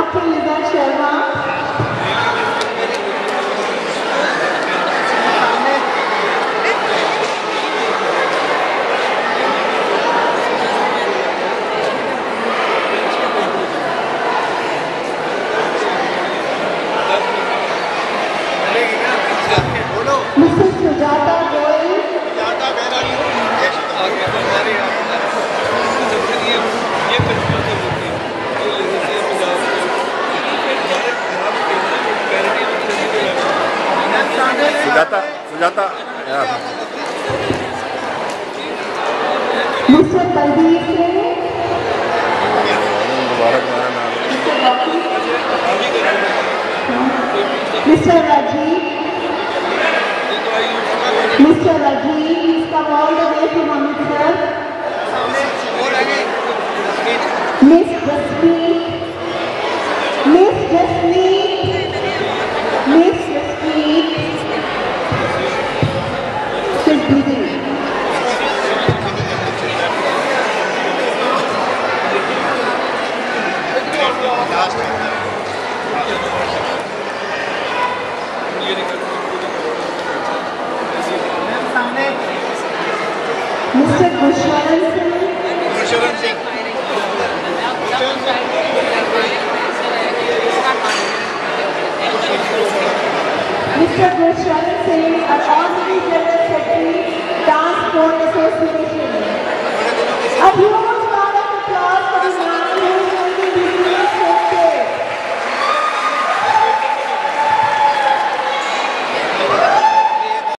aprender a é chamar. Sujata Sujata. Mister Rajiv mister Rajiv इसका all way to Amritsar Mr. Gushwaran Singh, Mr. Gushwaran Singh, our Honorary General Secretary, Dance Sport Association. युवा